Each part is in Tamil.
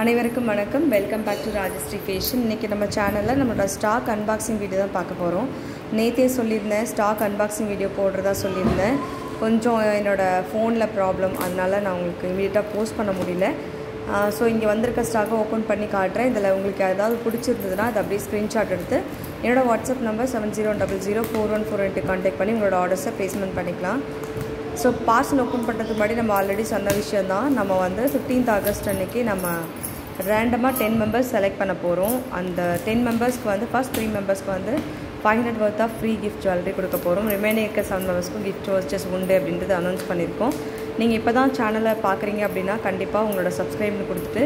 அனைவருக்கும் வணக்கம். Welcome back to Rajashree fashion இன்றைக்கி நம்ம சேனலில் நம்மளோட ஸ்டாக் அன்பாக்சிங் வீடியோ தான் பார்க்க போகிறோம் நேற்றே சொல்லியிருந்தேன் ஸ்டாக் அன்பாக்சிங் வீடியோ போடுறதா சொல்லியிருந்தேன். கொஞ்சம் என்னோடய ஃபோனில் ப்ராப்ளம் அதனால் நான் உங்களுக்கு இமீடியட்டாக போஸ்ட் பண்ண முடியல. ஸோ இங்கே வந்திருக்க ஸ்டாக்கை ஓப்பன் பண்ணி காட்டுறேன். இதில் உங்களுக்கு ஏதாவது பிடிச்சிருந்ததுன்னா அதை அப்படியே ஸ்க்ரீன்ஷாட் எடுத்து என்னோடய WhatsApp number seven zero double zero four one four eight contact பண்ணி உங்களோட ஆர்டர்ஸை பேஸ்மெண்ட் பண்ணிக்கலாம். ஸோ பார்சல் ஓப்பன் பண்ணுறதுக்கு முன்னாடி நம்ம ஆல்ரெடி சொன்ன விஷயம் தான் நம்ம வந்து ஃபிஃப்டீன்த் ஆகஸ்ட் அன்னைக்கு நம்ம ரேண்டமாக டென் மெம்பர்ஸ் செலக்ட் பண்ண போகிறோம் அந்த டென் மெம்பர்ஸ்க்கு வந்து ஃபஸ்ட் த்ரீ மெம்பர்ஸ்க்கு வந்து five hundred worth of free gift jewellery கொடுக்க போகிறோம் ரிமைனிங் இருக்க செவன் மெம்பர்ஸ்க்கும் கிஃப்ட் வர்ச்சஸ் உண்டு அப்படின்றது அனௌன்ஸ் பண்ணியிருக்கோம் நீங்கள் இப்போ தான் சேனலை பார்க்குறீங்க அப்படின்னா கண்டிப்பாக உங்களோட சப்ஸ்கிரைப்னு கொடுத்துட்டு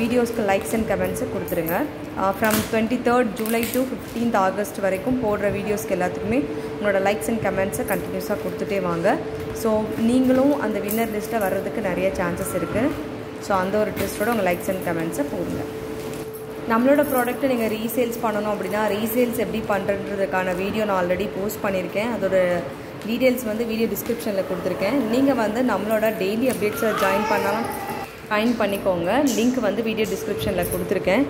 வீடியோஸ்க்கு லைக்ஸ் அண்ட் கமெண்ட்ஸை கொடுத்துருங்க. From twenty third July to fifteenth August வரைக்கும் போடுற வீடியோஸ்க்கு எல்லாத்துக்குமே உங்களோட லைக்ஸ் அண்ட் கமெண்ட்ஸை கண்டினியூஸாக கொடுத்துட்டே வாங்க. ஸோ நீங்களும் அந்த வின்னர் லிஸ்ட்டில் வர்றதுக்கு நிறைய சான்சஸ் இருக்குது ஸோ அந்த ஒரு ட்ரெஸ்ட்டோட உங்கள் லைக்ஸ் அண்ட் கமெண்ட்ஸை போடுங்க. நம்மளோட ப்ராடக்ட்டை நீங்கள் ரீசேல்ஸ் பண்ணணும் அப்படின்னா ரீசேல்ஸ் எப்படி பண்ணுறதுக்கான வீடியோ நான் ஆல்ரெடி போஸ்ட் பண்ணியிருக்கேன். அதோட டீட்டெயில்ஸ் வந்து வீடியோ டிஸ்கிரிப்ஷனில் கொடுத்துருக்கேன். நீங்கள் வந்து நம்மளோட டெய்லி அப்டேட்ஸை ஜாயின் பண்ணாலும். ஜாயின் பண்ணிக்கோங்க. லிங்க் வந்து வீடியோ டிஸ்கிரிப்ஷனில் கொடுத்துருக்கேன்.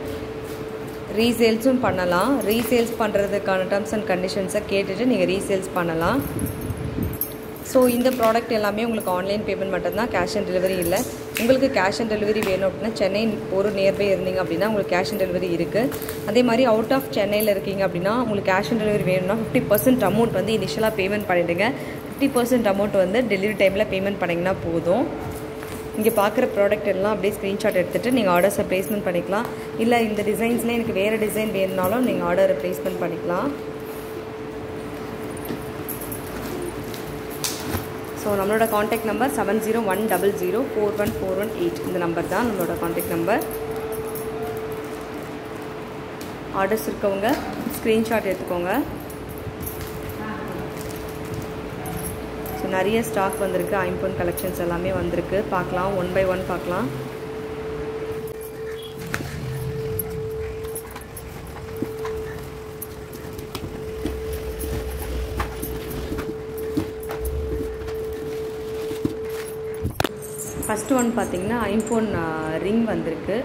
ரீசேல்ஸும் பண்ணலாம். ரீசேல்ஸ் பண்ணுறதுக்கான டேர்ம்ஸ் அண்ட் கண்டிஷன்ஸை கேட்டுட்டு நீங்கள் ரீசேல்ஸ் பண்ணலாம். ஸோ இந்த ப்ராடக்ட் எல்லாமே உங்களுக்கு ஆன்லைன் பேமெண்ட் மட்டும்தான் கேஷ் ஆன் டெலிவரி இல்லை. உங்களுக்கு கேஷ் ஆன் டெலிவரி வேணும் அப்படின்னா சென்னை ஒரு நியர்பை இருந்தீங்க அப்படின்னா உங்களுக்கு கேஷ் ஆன் டெலிவரி இருக்குது அதே மாதிரி அவுட் ஆஃப் சென்னையில் இருக்கீங்க அப்படின்னா உங்களுக்கு கேஷ் ஆன் டெலிவரி வேணும்னா ஃபிஃப்டி பர்சன்ட் அமௌண்ட் வந்து இனிஷியலாக பேமெண்ட் பண்ணிவிடுங்க ஃபிஃப்டி பர்சன்ட் அமௌண்ட் வந்து டெலிவரி டைமில் பேமெண்ட் பண்ணிங்கன்னா போதும். இங்கே பார்க்குற ப்ராடக்ட் எல்லாம் அப்படியே ஸ்க்ரீன்ஷாட் எடுத்துகிட்டு நீங்கள் ஆர்டர்ஸை ப்ளேஸ்மெண்ட் பண்ணிக்கலாம். இல்லை இந்த டிசைன்ஸ்லேயே எனக்கு வேறு டிசைன் வேணுனாலும் நீங்கள் ஆர்டரை ப்ளேஸ்மெண்ட் பண்ணிக்கலாம். ஸோ நம்மளோட contact number seven zero one double zero four one four one eight இந்த நம்பர் தான் நம்மளோட காண்டாக்ட் நம்பர் ஆர்டர்ஸ் இருக்கவங்க ஸ்க்ரீன்ஷாட் எடுத்துக்கோங்க. ஸோ நிறைய ஸ்டாக் வந்திருக்கு. ஐம்பொன் கலெக்ஷன்ஸ் எல்லாமே வந்திருக்கு. பார்க்கலாம் ஒன் பை ஒன் பார்க்கலாம். ஃபஸ்ட்டு ஒன் பார்த்திங்கன்னா ஐம்போன் ரிங் வந்திருக்கு.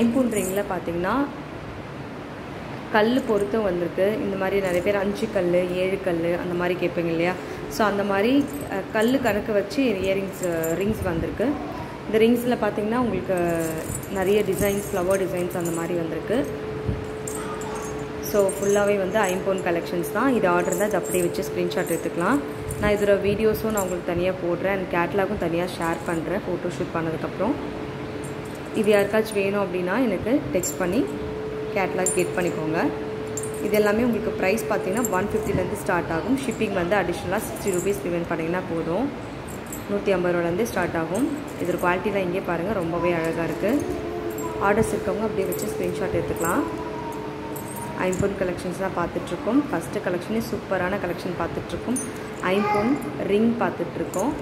ஐம்போன் ரிங்கில் பார்த்தீங்கன்னா கல் பொறுத்தும் வந்திருக்கு. இந்த மாதிரி நிறைய பேர் அஞ்சு கல் ஏழு கல் அந்த மாதிரி கேட்பீங்க இல்லையா? ஸோ அந்த மாதிரி கல் கணக்கு வச்சு இயரிங்ஸ் ரிங்ஸ் வந்திருக்கு. இந்த ரிங்ஸில் பார்த்தீங்கன்னா உங்களுக்கு நிறைய டிசைன்ஸ் ஃப்ளவர் டிசைன்ஸ் அந்த மாதிரி வந்திருக்கு. ஸோ ஃபுல்லாகவே வந்து ஐம்போன் கலெக்ஷன்ஸ் தான். இது ஆர்டர் தான் இது அப்படியே வச்சு ஸ்க்ரீன்ஷாட் எடுத்துக்கலாம். நான் இதோட வீடியோஸும் நான் உங்களுக்கு தனியாக போடுறேன் அண்ட் கேட்லாகும் தனியாக ஷேர் பண்ணுறேன் ஃபோட்டோ ஷூட் பண்ணதுக்கப்புறம். இது யாருக்காச்சும் வேணும் அப்படின்னா எனக்கு டெக்ஸ்ட் பண்ணி கேட்லாக் கெட் பண்ணிக்கோங்க. இது எல்லாமே உங்களுக்கு ப்ரைஸ் பார்த்தீங்கன்னா ஒன் ஃபிஃப்டிலேருந்து ஸ்டார்ட் ஆகும். ஷிப்பிங் வந்து அடிஷ்னலாக சிக்ஸ்டி ருபீஸ் பேமெண்ட் பண்ணிங்கன்னா போதும். நூற்றி ஐம்பது ரூபாலேருந்து ஸ்டார்ட் ஆகும். இதோட குவாலிட்டிலாம் இங்கே பாருங்கள் ரொம்பவே அழகாக இருக்குது ஆர்டர்ஸ் இருக்கவங்க அப்படியே வச்சு ஸ்க்ரீன்ஷாட் எடுத்துக்கலாம். ஐம்பொன் கலெக்ஷன்ஸ் தான் பார்த்துட்ருக்கோம் ஃபஸ்ட்டு கலெக்ஷனே சூப்பரான கலெக்ஷன் பார்த்துட்ருக்கோம் ஐஃபோன் ரிங் பார்த்துட்ருக்கோம்.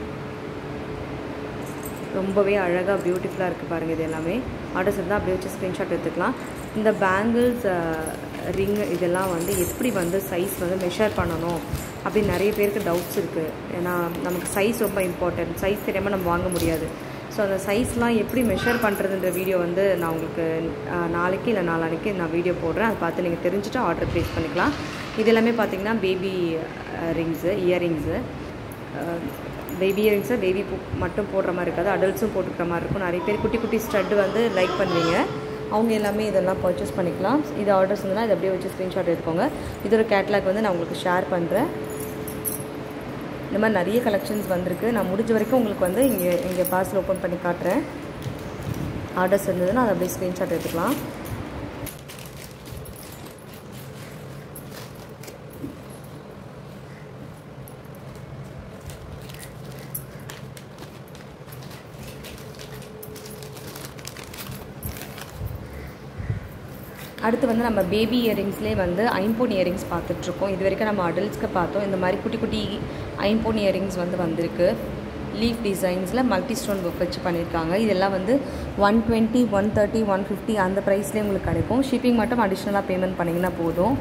ரொம்பவே அழகாக பியூட்டிஃபுல்லாக இருக்குது பாருங்கள் இது எல்லாமே. ஆர்டர்ஸ் இருந்தால் அப்படியே வச்சு ஸ்க்ரீன்ஷாட் எடுத்துக்கலாம். இந்த பேங்கிள்ஸ் ரிங் இதெல்லாம் வந்து எப்படி வந்து சைஸ் வந்து மெஷர் பண்ணணும் அப்படின்னு நிறைய பேருக்கு டவுட்ஸ் இருக்குது ஏன்னா நமக்கு சைஸ் ரொம்ப இம்பார்ட்டன்ட் சைஸ் தெரியாமல் நம்ம வாங்க முடியாது. ஸோ அந்த சைஸ்லாம் எப்படி மெஷர் பண்ணுறதுன்ற வீடியோ வந்து நான் உங்களுக்கு நாளைக்கு இல்லை நாளானைக்கு நான் வீடியோ போடுறேன். அதை பார்த்து நீங்கள் தெரிஞ்சுட்டு ஆர்டர் ப்ளேஸ் பண்ணிக்கலாம். இது எல்லாமே பார்த்தீங்கன்னா பேபி ரிங்ஸு இயரிங்ஸு பேபி இயரிங்ஸை பேபி மட்டும் போடுற மாதிரி இருக்காது. அடல்ட்ஸும் போட்டுக்கிற மாதிரி இருக்கும். நிறைய பேர் குட்டி குட்டி ஸ்டட்டு வந்து லைக் பண்ணுவீங்க. அவங்க எல்லாமே இதெல்லாம் பர்ச்சேஸ் பண்ணிக்கலாம். இது ஆர்டர்ஸ் இருந்ததுன்னா இதை அப்படியே வச்சு ஸ்க்ரீன்ஷாட் எடுத்துக்கோங்க. இதோட கேட்லாக் வந்து நான் உங்களுக்கு ஷேர் பண்ணுறேன் இந்த மாதிரி நிறைய கலெக்ஷன்ஸ் வந்திருக்கு. நான் முடிஞ்ச வரைக்கும் உங்களுக்கு வந்து இங்கே இங்கே பார்சல் ஓப்பன் பண்ணி காட்டுறேன். ஆர்டர்ஸ் இருந்ததுன்னா அதை அப்படியே ஸ்க்ரீன்ஷாட் எடுத்துக்கலாம். அடுத்து வந்து நம்ம பேபி இயரிங்ஸ்லேயே வந்து ஐம்போன் இயரிங்ஸ் பார்த்துட்ருக்கோம். இது வரைக்கும் நம்ம அடல்ட்ஸ்க்கு பார்த்தோம். இந்த மாதிரி குட்டி குட்டி ஐம்போன் இயரிங்ஸ் வந்து வந்திருக்கு. லீஃப் டிசைன்ஸில் மல்டி ஸ்டோன் ஒர்க் வச்சு பண்ணியிருக்காங்க. இதெல்லாம் வந்து one twenty one thirty one fifty அந்த ப்ரைஸ்லேயே உங்களுக்கு கிடைக்கும். ஷிப்பிங் மட்டும் அடிஷ்னலாக பேமெண்ட் பண்ணிங்கன்னா போதும்.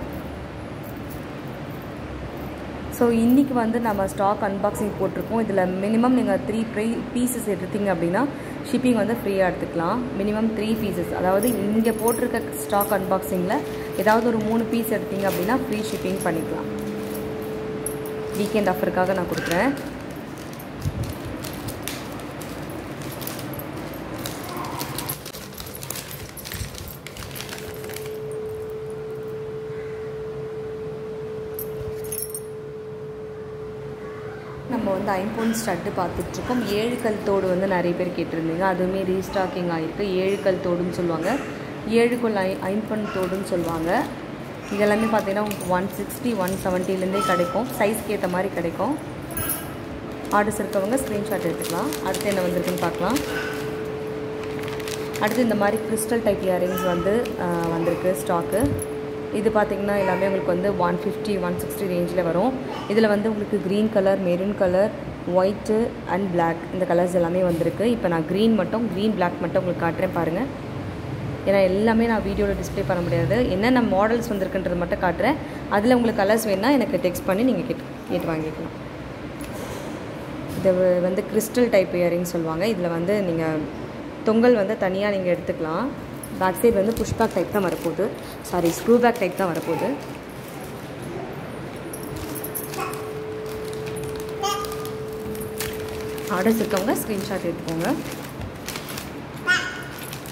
ஸோ இன்றைக்கி வந்து நம்ம ஸ்டாக் அன்பாக்சிங் போட்டிருக்கோம். இதில் மினிமம் நீங்கள் த்ரீ ப்ரை பீசஸ் எடுத்தீங்க அப்படின்னா ஷிப்பிங் வந்து ஃப்ரீயாக எடுத்துக்கலாம். மினிமம் த்ரீ பீசஸ் அதாவது இங்கே போட்டிருக்க ஸ்டாக் அன்பாக்சிங்கில் ஏதாவது ஒரு மூணு பீஸ் எடுத்தீங்க அப்படின்னா ஃப்ரீ ஷிப்பிங் பண்ணிக்கலாம். வீக்கெண்ட் ஆஃபருக்காக நான் கொடுக்குறேன் நம்ம வந்து ஐம்பொன் ஸ்டட்டு பார்த்துட்ருக்கோம். ஏழு கல் தோடு வந்து நிறைய பேர் கேட்டிருந்தீங்க. அதுவுமே ரீஸ்டாக்கிங் ஆகிருக்கு ஏழு கல் தோடுன்னு சொல்லுவாங்க. ஏழு கொல் ஐ ஐம்பொன் தோடுன்னு சொல்லுவாங்க. இதெல்லாமே பார்த்தீங்கன்னா உங்களுக்கு ஒன் சிக்ஸ்டி ஒன் செவன்ட்டிலேருந்தே கிடைக்கும். சைஸ்க்கு ஏற்ற மாதிரி கிடைக்கும். ஆர்டர்ஸ் இருக்கவங்க ஸ்க்ரீன்ஷாட் எடுத்துக்கலாம். அடுத்து என்ன வந்திருக்குன்னு பார்க்கலாம். அடுத்து இந்த மாதிரி கிறிஸ்டல் டைப் இயரிங்ஸ் வந்து வந்திருக்கு ஸ்டாக்கு. இது பார்த்திங்கன்னா எல்லாமே உங்களுக்கு வந்து ஒன் ஃபிஃப்டி ஒன் சிக்ஸ்டி ரேஞ்சில் வரும். இதில் வந்து உங்களுக்கு green colour maroon colour white and black இந்த கலர்ஸ் எல்லாமே வந்திருக்கு. இப்போ நான் க்ரீன் மட்டும் க்ரீன் பிளாக் மட்டும் உங்களுக்கு காட்டுறேன் பாருங்கள் ஏன்னா எல்லாமே நான் வீடியோவில் டிஸ்பிளே பண்ண முடியாது. என்னென்ன மாடல்ஸ் வந்திருக்குன்றது மட்டும் காட்டுறேன். அதில் உங்களுக்கு கலர்ஸ் வேணால் எனக்கு டெக்ஸ்ட் பண்ணி நீங்கள் கேட்டு கேட்டு வாங்கிக்கலாம். இது வந்து கிறிஸ்டல் டைப் இயரிங் சொல்லுவாங்க. இதில் வந்து நீங்கள் தொங்கல் வந்து தனியாக நீங்கள் எடுத்துக்கலாம். பேக் சைடு வந்து புஷ் பேக் டைப் தான் வரப்போகுது. சாரி ஸ்க்ரூ பேக் டைப் தான் வரப்போகுது. ஆர்டர்ஸ் இருக்கவங்க ஸ்க்ரீன்ஷாட் எடுத்துக்கோங்க.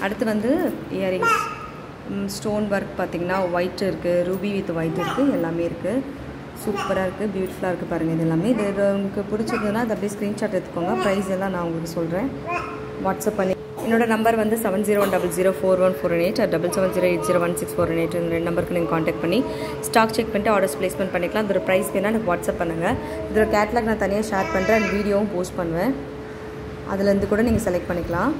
அடுத்து வந்து இயரிங்ஸ் ஸ்டோன் ஒர்க் பார்த்திங்கன்னா ஒயிட் இருக்குது ரூபி வித் ஒயிட் இருக்குது எல்லாமே இருக்குது சூப்பராக இருக்குது பியூட்டிஃபுல்லாக இருக்குது பாருங்கள் இது எல்லாமே. இது உங்களுக்கு பிடிச்சிருந்ததுன்னா அதை அப்படியே ஸ்க்ரீன்ஷாட் எடுத்துக்கோங்க. ப்ரைஸ் எல்லாம் நான் உங்களுக்கு சொல்கிறேன் வாட்ஸ்அப் பண்ணி என்னோட நம்பர் வந்து seven zero one double zero four one four one eight double seven zero eight zero one six four one eight இந்த ரெண்டு நம்பருக்கு நீங்கள் காண்டாக்ட் பண்ணி ஸ்டாக் செக் பண்ணிட்டு ஆர்டர்ஸ் ப்ளேஸ்மெண்ட் பண்ணிக்கலாம். இதோட ப்ரைஸ் வேணால் எனக்கு வாட்ஸ்அப் பண்ணுங்கள் இதோட கேட்லாக் நான் தனியாக ஷேர் பண்ணுறேன் அண்ட் வீடியோவும் போஸ்ட் பண்ணுவேன். அதுலேருந்து கூட நீங்கள் செலக்ட் பண்ணிக்கலாம்.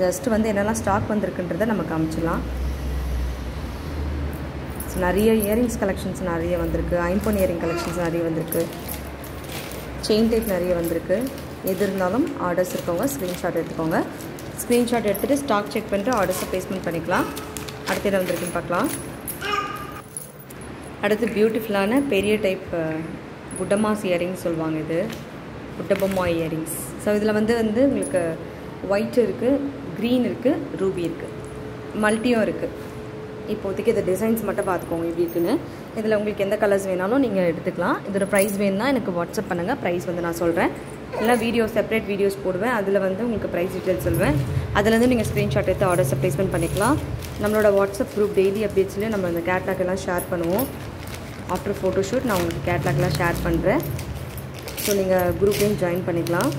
ஜஸ்ட் வந்து என்னெல்லாம் ஸ்டாக் வந்திருக்குன்றதை நம்ம காமிச்சிடலாம். நிறைய இயரிங்ஸ் கலெக்ஷன்ஸ் நிறைய வந்திருக்கு. ஐம்பொன் இயரிங் கலெக்ஷன்ஸ் நிறைய வந்திருக்கு. செயின் டைப் நிறைய வந்திருக்கு. எது இருந்தாலும் ஆர்டர்ஸ் இருக்கவங்க ஸ்க்ரீன்ஷாட் எடுத்துக்கோங்க. ஸ்க்ரீன்ஷாட் எடுத்துகிட்டு ஸ்டாக் செக் பண்ணிட்டு ஆர்டர்ஸை பேஸ்மெண்ட் பண்ணிக்கலாம். அடுத்து என்ன வந்திருக்குன்னு பார்க்கலாம். அடுத்து பியூட்டிஃபுல்லான பெரிய டைப் புட்டமாஸ் இயரிங்ஸ் சொல்லுவாங்க இது. குட்டபொம்மா இயரிங்ஸ் ஸோ இதில் வந்து வந்து உங்களுக்கு ஒயிட் இருக்குது க்ரீன் இருக்குது ரூபி இருக்குது மல்ட்டியும் இருக்குது இப்போதைக்கு இந்த டிசைன்ஸ் மட்டும் பார்த்துக்கோங்க எப்படி இருக்குன்னு. இதில் உங்களுக்கு எந்த கலர்ஸ் வேணாலும் நீங்கள் எடுத்துக்கலாம். இதோட ப்ரைஸ் வேணும்னா எனக்கு வாட்ஸ்அப் பண்ணுங்கள் ப்ரைஸ் வந்து நான் சொல்கிறேன் இல்லைனா வீடியோ செப்பரேட் வீடியோஸ் போடுவேன். அதில் வந்து உங்களுக்கு ப்ரைஸ் டீட்டெயில்ஸ் சொல்லுவேன் அதுலேருந்து நீங்கள் ஸ்க்ரீன்ஷாட் எடுத்து ஆர்டர்ஸை ப்ளேஸ்மெண்ட் பண்ணிக்கலாம். நம்மளோட வாட்ஸ்அப் குரூப் டெய்லி அப்டேட்ஸ்லேயும் நம்ம இந்த கேட்லாக் எல்லாம் ஷேர் பண்ணுவோம். ஆஃப்டர் ஃபோட்டோஷூட் நான் உங்களுக்கு கேட்லாக்லாம் ஷேர் பண்ணுறேன் ஸோ நீங்கள் குரூப்லேயும் ஜாயின் பண்ணிக்கலாம்.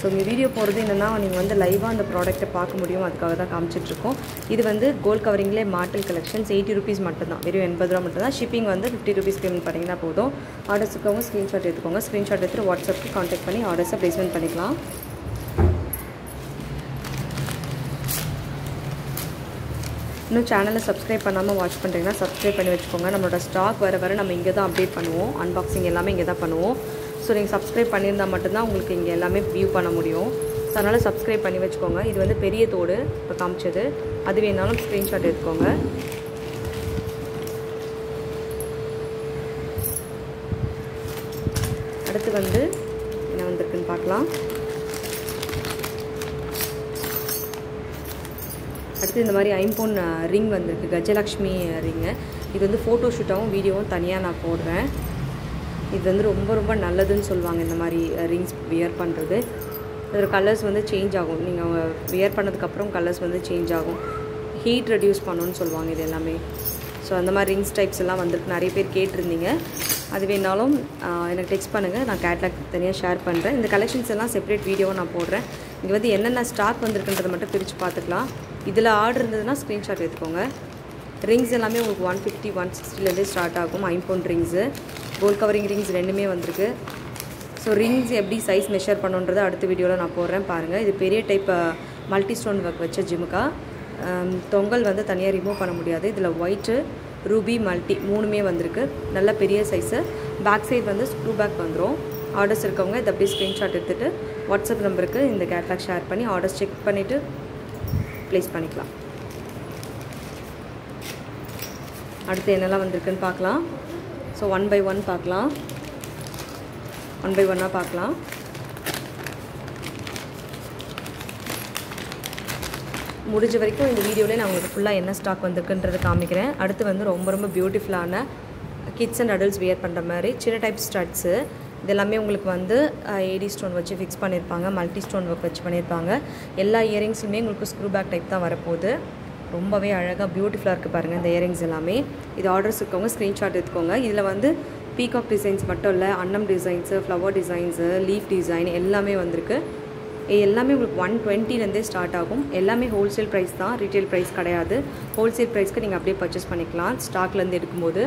ஸோ இங்கே வீடியோ போகிறது என்னென்னா நீங்கள் வந்து லைவாக அந்த ப்ராடக்ட்டை பார்க்க முடியும். அதுக்காக தான் காமிச்சிட்ருக்கோம். இது வந்து கோல்ட் கவரிங்லேயே மாட்டல் கலெக்ஷன்ஸ் எயிட்டி ருபீஸ் மட்டும் தான் வெறும் எண்பது ரூபா மட்டும் தான் ஷிப்பிங் வந்து ஃபிஃப்டி ருபீஸ் பேமெண்ட் பண்ணிங்கன்னா போதும். ஆர்டர்ஸ் இருக்கவங்க ஸ்க்ரீன்ஷாட் எடுத்துக்கோங்க. ஸ்க்ரீன்ஷாட் எடுத்துட்டு வாட்ஸ்அப்புக்கு காண்டாக்ட் பண்ணி ஆர்டர்ஸை ப்ளேஸ்மெண்ட் பண்ணிக்கலாம். இன்னும் சேனலை சப்ஸ்கிரைப் பண்ணாமல் வாட்ச் பண்ணுறீங்கன்னா சப்ஸ்கிரைப் பண்ணி வச்சுக்கோங்க. நம்மளோட ஸ்டாக் வர வர நம்ம இங்கே தான் அப்டேட் பண்ணுவோம். அன்பாக்சிங் எல்லாமே இங்கே தான் பண்ணுவோம். ஸோ நீங்கள் சப்ஸ்கிரைப் பண்ணியிருந்தால் மட்டும்தான் உங்களுக்கு இங்கே எல்லாமே வியூ பண்ண முடியும். ஸோ அதனால் சப்ஸ்கிரைப் பண்ணி வச்சுக்கோங்க. இது வந்து பெரிய தோடு இப்போ காமிச்சது. அது வேணாலும் ஸ்க்ரீன்ஷாட் எடுத்துக்கோங்க. அடுத்து வந்து என்ன வந்திருக்குன்னு பார்க்கலாம். அடுத்து இந்த மாதிரி ஐம்போன் ரிங் வந்திருக்கு. கஜலக்ஷ்மி ரிங்கு. இது வந்து ஃபோட்டோ ஷூட்டாகவும் வீடியோவும் தனியாக நான் போடுறேன். இது வந்து ரொம்ப ரொம்ப நல்லதுன்னு சொல்லுவாங்க இந்த மாதிரி ரிங்ஸ் வியர் பண்ணுறது இதோட கலர்ஸ் வந்து சேஞ்ச் ஆகும். நீங்கள் வியர் பண்ணதுக்கப்புறம் கலர்ஸ் வந்து சேஞ்ச் ஆகும். ஹீட் ரெடியூஸ் பண்ணணும்னு சொல்லுவாங்க இது எல்லாமே. ஸோ அந்த மாதிரி ரிங்ஸ் டைப்ஸ் எல்லாம் வந்திருக்கு. நிறைய பேர் கேட்டிருந்தீங்க. அது வேணாலும் எனக்கு டெக்ஸ்ட் பண்ணுங்கள் நான் கேட்லாக் தனியாக ஷேர் பண்ணுறேன் இந்த கலெக்ஷன்ஸ் எல்லாம் செப்பரேட் வீடியோவை நான் போடுறேன். இங்கே வந்து என்னென்ன ஸ்டாக் வந்திருக்குன்றதை மட்டும் பிரித்து பார்த்துக்கலாம். இதில் ஆர்டர் இருந்ததுன்னா ஸ்க்ரீன்ஷாட் எடுத்துக்கோங்க. ரிங்ஸ் எல்லாமே உங்களுக்கு ஒன் ஃபிஃப்டி ஒன் சிக்ஸ்டிலேருந்தே ஸ்டார்ட் ஆகும். ஐம்பவுண்ட் ரிங்ஸு கோல்ட் கவரிங் ரிங்ஸ் ரெண்டுமே வந்திருக்கு. ஸோ ரிங்ஸ் எப்படி சைஸ் மெஷர் பண்ணுன்றதை அடுத்த வீடியோவில் நான் போடுறேன். பாருங்கள் இது பெரிய டைப் மல்டி ஸ்டோன் ஒர்க் வச்ச ஜிமுக்கா தொங்கல் வந்து தனியாக ரிமூவ் பண்ண முடியாது. இதில் ஒயிட்டு ரூபி மல்டி மூணுமே வந்திருக்கு. நல்ல பெரிய சைஸு பேக் சைடு வந்து ஸ்க்ரூ பேக் வந்துடும் ஆர்டர்ஸ் இருக்கவங்க இதை அப்படியே ஸ்க்ரீன்ஷாட் எடுத்துகிட்டு வாட்ஸ்அப் நம்பருக்கு இந்த கேட்லாக் ஷேர் பண்ணி ஆர்டர்ஸ் செக் பண்ணிவிட்டு ப்ளேஸ் பண்ணிக்கலாம். அடுத்து என்னெல்லாம் வந்திருக்குன்னு பார்க்கலாம். ஸோ ஒன் பை ஒன் பார்க்கலாம். ஒன் பை ஒன்னாக பார்க்கலாம். முடிஞ்ச வரைக்கும் இந்த வீடியோவில் நான் உங்களுக்கு ஃபுல்லாக என்ன ஸ்டாக் வந்திருக்குன்றதை காமிக்கிறேன். அடுத்து வந்து ரொம்ப ரொம்ப பியூட்டிஃபுல்லான கிட்ஸ் அண்ட் அடல்ட்ஸ் வியர் பண்ணுற மாதிரி சின்ன டைப் ஸ்டட்ஸு இது எல்லாமே உங்களுக்கு வந்து ஏடி ஸ்டோன் வச்சு ஃபிக்ஸ் பண்ணியிருப்பாங்க மல்டி ஸ்டோன் ஒர்க் வச்சு பண்ணியிருப்பாங்க. எல்லா இயரிங்ஸுமே உங்களுக்கு ஸ்க்ரூ பேக் டைப் தான் வரப்போகுது. ரொம்பவே அழகாக பியூட்டிஃபுல்லாக இருக்குது பாருங்கள் இந்த இயரிங்ஸ் எல்லாமே. இது ஆர்டர்ஸ் இருக்கவங்க ஸ்க்ரீன்ஷாட் எடுத்துக்கோங்க. இதில் வந்து பீகாக் டிசைன்ஸ் மட்டும் இல்லை அன்னம் designs flower designs leaf design எல்லாமே வந்திருக்கு. எல்லாமே உங்களுக்கு ஒன் டுவெண்ட்டிலேருந்தே ஸ்டார்ட் ஆகும். எல்லாமே ஹோல்சேல் ப்ரைஸ் தான். ரீட்டைல் ப்ரைஸ் கிடையாது. ஹோல்சேல் ப்ரைஸ்க்கு நீங்கள் அப்படியே பர்ச்சேஸ் பண்ணிக்கலாம். ஸ்டாக்லேருந்து எடுக்கும்போது.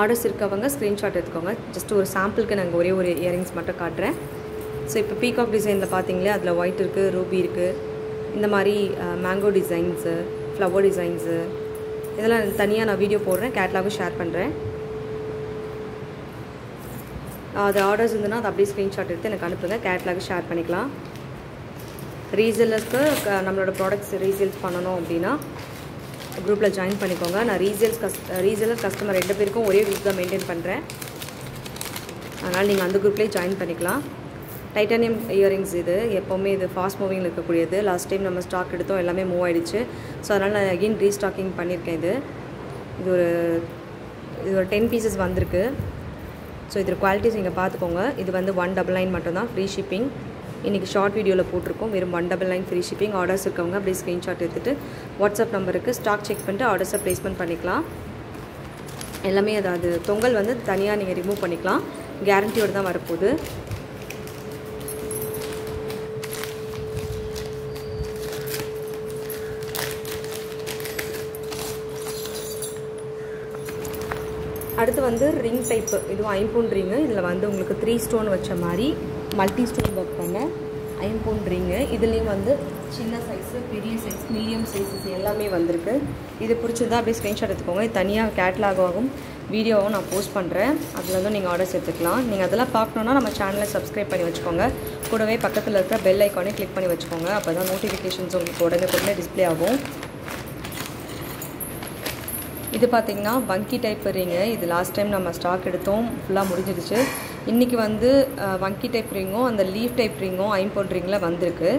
ஆர்டர்ஸ் இருக்கவங்க ஸ்க்ரீன்ஷாட் எடுத்துக்கோங்க. ஜஸ்ட் ஒரு சாம்பிளுக்கு நாங்கள் ஒரே ஒரு இயரிங்ஸ் மட்டும் காட்டுறேன். ஸோ இப்போ பீகாக் டிசைனில் பார்த்தீங்களே அதில் ஒயிட் இருக்குது ரூபி இருக்குது இந்த மாதிரி மேங்கோ டிசைன்ஸு ஃப்ளவர் டிசைன்ஸு இதெல்லாம் தனியாக நான் வீடியோ போடுறேன் கேட்லாகும் ஷேர் பண்ணுறேன் அது ஆர்டர்ஸ் இருந்ததுன்னா அது அப்படியே ஸ்க்ரீன்ஷாட் எடுத்து எனக்கு அனுப்புங்க கேட்லாக் ஷேர் பண்ணிக்கலாம். ரீசேலர்ஸ்க்கு நம்மளோட ப்ராடக்ட்ஸ் ரீசேல்ஸ் பண்ணணும் அப்படின்னா குரூப்பில் ஜாயின் பண்ணிக்கோங்க. நான் ரீசேல்ஸ் கஸ்ட ரீசேலர் கஸ்டமர் ரெண்டு பேருக்கும் ஒரே குரூப் தான் மெயின்டைன் பண்ணுறேன் அதனால் நீங்கள் அந்த குரூப்லேயே ஜாயின் பண்ணிக்கலாம். டைட்டானியம் இயரிங்ஸ் இது எப்போவுமே இது ஃபாஸ்ட் மூவிங்கில் இருக்கக்கூடியது. லாஸ்ட் டைம் நம்ம ஸ்டாக் எடுத்தோம் எல்லாமே மூவ் ஆகிடுச்சு ஸோ அதனால் நான் அகெயின் ரீஸ்டாக்கிங் பண்ணியிருக்கேன் இது. இது ஒரு இது ஒரு டென் பீசஸ் வந்திருக்கு. ஸோ இதில் குவாலிட்டிஸ் நீங்கள் பார்த்துக்கோங்க. இது வந்து ஒன் டபுள் நைன் மட்டும்தான் ஃப்ரீ ஷிப்பிங் இன்றைக்கி ஷார்ட் வீடியோவில் போட்டிருக்கோம். வெறும் one double nine free shipping orders இருக்கவங்க அப்படியே ஸ்க்ரீன்ஷாட் எடுத்துகிட்டு வாட்ஸ்அப் நம்பருக்கு ஸ்டாக் செக் பண்ணிட்டு ஆர்டர்ஸை ப்ளேஸ்மெண்ட் பண்ணிக்கலாம். எல்லாமே அதாவது தொங்கல் வந்து தனியாக நீங்கள் ரிமூவ் பண்ணிக்கலாம். கேரண்டியோடு தான் வரப்போகுது. அடுத்து வந்து ரிங் டைப்பு இதுவும் ஐம்பூன் ரிங்கு இதில் வந்து உங்களுக்கு த்ரீ ஸ்டோன் வச்ச மாதிரி மல்டி ஸ்டோன் ஒர்க் பண்ண. ஐம்பூன் ரிங்கு இதுலேயும் வந்து சின்ன சைஸு பெரிய சைஸ் மீடியம் சைஸஸ் எல்லாமே வந்திருக்கு. இது பிடிச்சிருந்தா அப்படியே ஸ்க்ரீன்ஷாட் எடுத்துக்கோங்க. தனியாக கேட்லாக் ஆகும். வீடியோவும் நான் போஸ்ட் பண்ணுறேன் அதில் வந்து நீங்கள் ஆர்டர்ஸ் எடுத்துக்கலாம் நீங்கள் அதெல்லாம் பார்க்கணுன்னா நம்ம சேனலை சப்ஸ்கிரைப் பண்ணி வச்சுக்கோங்க. கூடவே பக்கத்தில் இருக்கிற பெல் ஐக்கானே கிளிக் பண்ணி வச்சுக்கோங்க. அப்போ தான் நோட்டிஃபிகேஷன்ஸ் உங்களுக்கு உடனே உடனே டிஸ்பிளே ஆகும். இது பார்த்திங்கன்னா வங்கி டைப் ரிங்கு இது லாஸ்ட் டைம் நம்ம ஸ்டாக் எடுத்தோம். ஃபுல்லாக முடிஞ்சிருச்சு இன்றைக்கி வந்து வங்கி டைப் ரிங்கும் அந்த லீஃப் டைப் ரிங்கும் ஐம்பொன் ரிங்கில் வந்திருக்கு.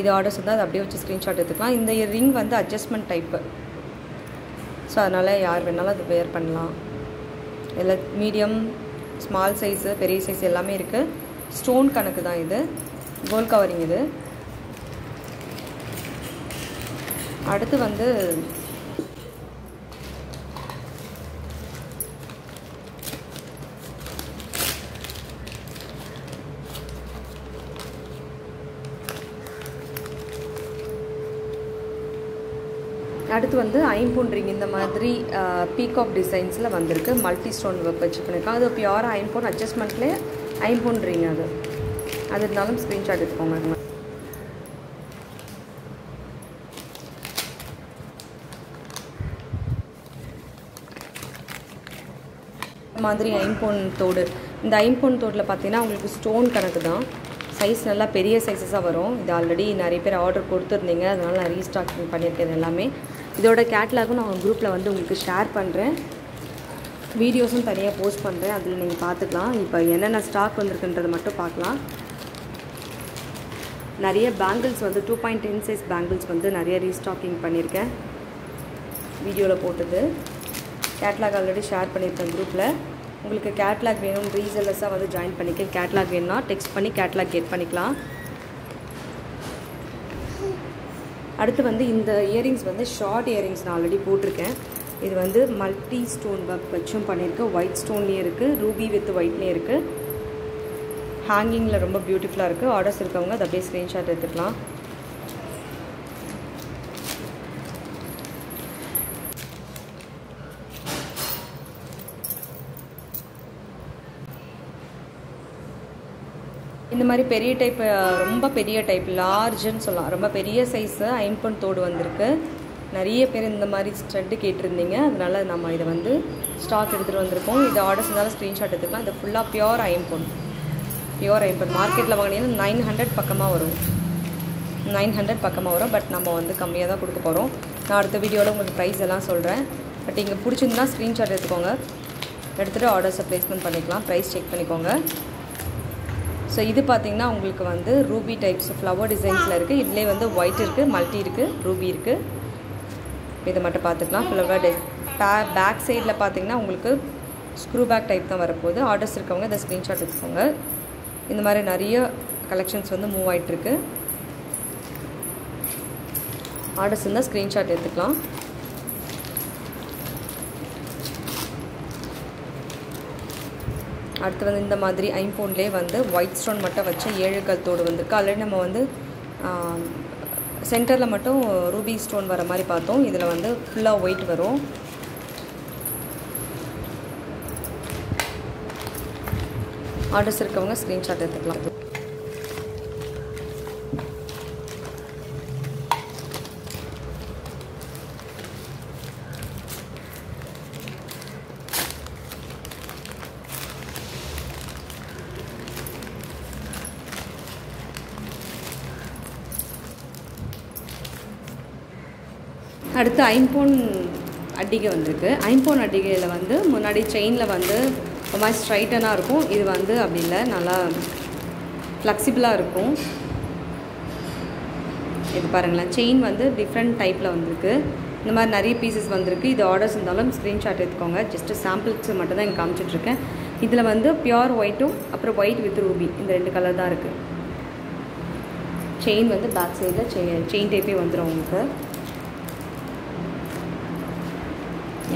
இது ஆர்டர்ஸ் இருந்தால் அதை அப்படியே வச்சு ஸ்க்ரீன்ஷாட் எடுத்துக்கலாம். இந்த ரிங் வந்து அட்ஜஸ்ட்மெண்ட் டைப்பு ஸோ அதனால் யார் வேணாலும் அது வேர் பண்ணலாம். இதில் மீடியம் ஸ்மால் சைஸு பெரிய சைஸ் எல்லாமே இருக்குது ஸ்டோன் கணக்கு தான் இது. கோல்ட் கவரிங் இது. அடுத்து வந்து அடுத்து வந்து ஐம்பூன்றிங் இந்த மாதிரி பீகாக் டிசைன்ஸில் வந்திருக்கு. மல்டி ஸ்டோன் ஒர்க் வச்சு அது பியூர் ஐம்பூன் அட்ஜஸ்ட்மெண்ட்லேயே ஐம்பூன்றிங் அது. அது இருந்தாலும் ஸ்க்ரீன்ஷாட் எடுத்துக்கோங்க. மாதிரி ஐம்பொன் தோடு. இந்த ஐம்பொன் தோடில் பார்த்தீங்கன்னா உங்களுக்கு ஸ்டோன் கணக்கு தான். சைஸ் நல்லா பெரிய சைஸஸாக வரும். இது ஆல்ரெடி நிறைய பேர் ஆர்டர் கொடுத்துருந்தீங்க. அதனால் நான் ரீஸ்டாக்கிங் பண்ணியிருக்கேன் எல்லாமே. இதோட கேட்லாகும் நான் குரூப்பில் வந்து உங்களுக்கு ஷேர் பண்ணுறேன் வீடியோஸும் தனியாக போஸ்ட் பண்ணுறேன் அதில் நீங்கள் பார்த்துக்கலாம். இப்போ என்னென்ன ஸ்டாக் வந்திருக்குன்றதை மட்டும் பார்க்கலாம். நிறைய பேங்கிள்ஸ் வந்து two point ten size bangles வந்து நிறைய ரீஸ்டாக்கிங் பண்ணியிருக்கேன். வீடியோவில் போட்டது. கேட்லாக் ஆல்ரெடி ஷேர் பண்ணியிருக்கேன் குரூப்பில் உங்களுக்கு கேட்லாக் வேணும். ரீசெல்லஸாக வந்து ஜாயின் பண்ணிக்க. கேட்லாக் வேணும்னா டெக்ஸ்ட் பண்ணி கேட்லாக் கெட் பண்ணிக்கலாம். அடுத்து வந்து இந்த இயரிங்ஸ் வந்து ஷார்ட் இயரிங்ஸ் நான் ஆல்ரெடி போட்டிருக்கேன். இது வந்து மல்டி ஸ்டோன் ஒர்க் வச்சும் பண்ணியிருக்கேன் ஒயிட் ஸ்டோன்லேயும் இருக்குது ரூபி வித் ஒயிட்லேயும் இருக்குது ஹேங்கிங்கில் ரொம்ப பியூட்டிஃபுல்லாக இருக்குது ஆர்டர்ஸ் இருக்கவங்க அதை அப்படியே ஸ்க்ரீன்ஷாட் எடுத்துக்கலாம். மாதிரி பெரிய டைப் ரொம்ப பெரிய டைப் லார்ஜுன்னு சொல்லலாம். ரொம்ப பெரிய சைஸு ஐம்பன் தோடு வந்திருக்கு. நிறைய பேர் இந்த மாதிரி ஸ்ட்ரெட்டு கேட்டிருந்தீங்க. அதனால் நம்ம இதை வந்து ஸ்டாக் எடுத்துகிட்டு வந்திருக்கோம். இது ஆர்டர்ஸ் இருந்தாலும் ஸ்க்ரீன்ஷாட் எடுத்துக்கலாம். இது ஃபுல்லாக பியோர் ஐம்பொன் பியோர் ஐம்பொன் மார்க்கெட்டில் வாங்கினீங்கன்னா நைன் ஹண்ட்ரட் பக்கமாக வரும். நைன் ஹண்ட்ரட் பக்கமாக வரும். பட் நம்ம வந்து கம்மியாக தான் கொடுக்க போகிறோம் நான் அடுத்த வீடியோவில் உங்களுக்கு ப்ரைஸ் எல்லாம் சொல்கிறேன் பட் இங்கே பிடிச்சிருந்தா ஸ்க்ரீன்ஷாட் எடுத்துக்கோங்க. எடுத்துகிட்டு ஆர்டர்ஸை ப்ளேஸ்மெண்ட் பண்ணிக்கலாம். ப்ரைஸ் செக் பண்ணிக்கோங்க. ஸோ இது பார்த்திங்கன்னா உங்களுக்கு வந்து ரூபி டைப்ஸ் ஃப்ளவர் டிசைன்ஸில் இருக்குது இதுலேயே வந்து ஒயிட் இருக்குது மல்டி இருக்குது ரூபி இருக்குது இதை மட்டும் பார்த்துக்கலாம். ஃப்ளவர் டை பே பேக் சைடில் பார்த்தீங்கன்னா உங்களுக்கு ஸ்க்ரூ பேக் டைப் தான் வரப்போகுது. ஆர்டர்ஸ் இருக்கவங்க இந்த ஸ்க்ரீன்ஷாட் எடுத்துக்கோங்க. இந்த மாதிரி நிறைய கலெக்ஷன்ஸ் வந்து மூவ் ஆகிட்டுருக்கு ஆர்டர்ஸ் இருந்தால் ஸ்க்ரீன்ஷாட் எடுத்துக்கலாம். அடுத்து வந்து இந்த மாதிரி ஐம்பூன்லேயே வந்து ஒயிட் ஸ்டோன் மட்டும் வச்ச ஏழு கல் வந்திருக்கு. ஆல்ரெடி நம்ம வந்து சென்டரில் மட்டும் ரூபி ஸ்டோன் வர மாதிரி பார்த்தோம். இதில் வந்து ஃபுல்லாக ஒயிட் வரும். ஆர்டர்ஸ் இருக்கவங்க ஸ்க்ரீன்ஷாட் எடுத்துக்கலாம். அடுத்து ஐம்போன் அட்டிகை வந்திருக்கு. ஐம்போன் அட்டிகையில் வந்து முன்னாடி செயினில் வந்து ஒரு மாதிரி ஸ்ட்ரைட்டனாக இருக்கும். இது வந்து அப்படி இல்லை நல்லா ஃப்ளெக்சிபிளாக இருக்கும். இது பாருங்களேன். செயின் வந்து டிஃப்ரெண்ட் டைப்பில் வந்திருக்கு. இந்த மாதிரி நிறைய பீசஸ் வந்திருக்கு. இது ஆர்டர்ஸ் இருந்தாலும் ஸ்க்ரீன்ஷாட் எடுத்துக்கோங்க. ஜஸ்ட்டு சாம்பிள்ஸ் மட்டும் தான் எனக்கு காமிச்சிட்ருக்கேன். இதில் வந்து பியோர் ஒயிட்டும் அப்புறம் ஒயிட் வித் ரூபி இந்த ரெண்டு கலர் தான் இருக்குது செயின் வந்து பேக் சைடில் செயின் செயின் டைப்பே வந்துடும் உங்களுக்கு.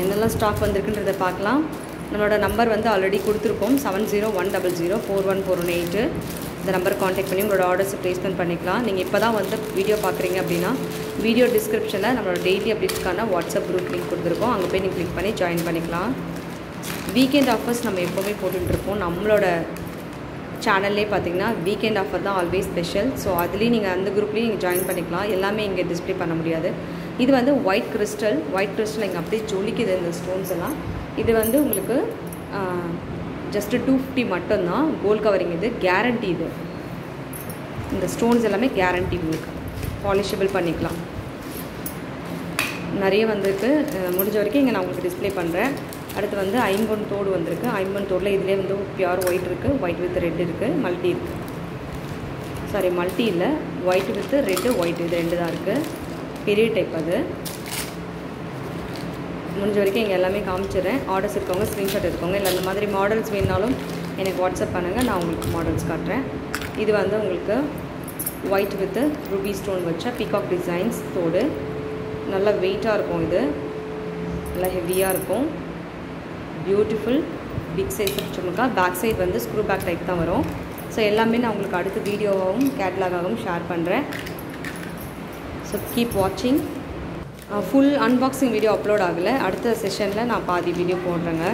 என்னெல்லாம் ஸ்டாக் வந்திருக்குன்றதை பார்க்கலாம். நம்மளோட நம்பர் வந்து ஆல்ரெடி கொடுத்துருக்கோம். Seven zero one double zero four one four one eight இந்த நம்பர் காண்டாக்ட் பண்ணி உங்களோட ஆர்டர்ஸை ப்ளேஸ்மெண்ட் பண்ணிக்கலாம். நீங்கள் இப்போ தான் வந்து வீடியோ பார்க்குறீங்க அப்படின்னா வீடியோ டிஸ்கிரிப்ஷனில் நம்மளோட டெய்லி அப்டேட்ஸ்க்கான வாட்ஸ்அப் குரூப் லிங்க் கொடுத்துருக்கோம். அங்கே போய் நீங்கள் கிளிக் பண்ணி ஜாயின் பண்ணிக்கலாம். வீக்கெண்ட் ஆஃபர்ஸ் நம்ம எப்போவுமே போட்டுட்ருப்போம் நம்மளோட சேனல்லே பார்த்தீங்கன்னா வீக்கெண்ட் ஆஃபர் தான் ஆல்வேஸ் ஸ்பெஷல் ஸோ அதுலேயும் நீங்கள் அந்த குரூப்லேயும் நீங்கள் ஜாயின் பண்ணிக்கலாம். எல்லாமே இங்கே டிஸ்பிளே பண்ண முடியாது. இது வந்து ஒயிட் கிறிஸ்டல் ஒயிட் கிறிஸ்டல் இங்கே அப்படியே ஜொலிக்குது இந்த ஸ்டோன்ஸ் எல்லாம். இது வந்து உங்களுக்கு ஜஸ்ட்டு டூ ஃபிஃப்டி மட்டும்தான். கோல்ட் கவரிங் இது கேரண்டி இது. இந்த ஸ்டோன்ஸ் எல்லாமே கேரண்டி உங்களுக்கு. பாலிஷபிள் பண்ணிக்கலாம். நிறைய வந்திருக்கு. முடிஞ்ச வரைக்கும் இங்கே நான் உங்களுக்கு டிஸ்பிளே பண்ணுறேன் அடுத்து வந்து ஐம்பன் தோடு வந்திருக்கு. ஐம்பன் தோடில் இதிலே வந்து பியூர் ஒயிட் இருக்குது ஒயிட் வித் ரெட் இருக்குது மல்டி இருக்குது சாரி மல்டி இல்லை. ஒயிட் வித் ரெட்டு ஒயிட் இது ரெண்டு தான் இருக்குது பெரிய டைப் அது. முடிஞ்ச வரைக்கும் இங்கே எல்லாமே காமிச்சிடுறேன். ஆர்டர்ஸ் இருக்கவங்க ஸ்க்ரீன்ஷாட் எடுத்துக்கோங்க இல்லை அந்த மாதிரி மாடல்ஸ் வேணுனாலும் எனக்கு வாட்ஸ்அப் பண்ணுங்கள் நான் உங்களுக்கு மாடல்ஸ் காட்டுறேன். இது வந்து உங்களுக்கு ஒயிட் வித்து ரூபி ஸ்டோன் வச்ச பிகாக் டிசைன்ஸ் தோடு. நல்லா வெயிட்டாக இருக்கும் இது. நல்லா ஹெவியாக இருக்கும். பியூட்டிஃபுல் பிக் சைஸ் சும்முக்கா பேக் சைடு வந்து ஸ்க்ரூ பேக் டைப் தான் வரும். ஸோ எல்லாமே நான் உங்களுக்கு அடுத்த வீடியோவாகவும் கேட்லாகாகவும் ஷேர் பண்ணுறேன் ஸோ கீப் வாட்சிங் ஃபுல் அன்பாக்சிங் வீடியோ அப்லோட் ஆகலை. அடுத்த செஷனில் நான் பாதி வீடியோ போடுறேங்க.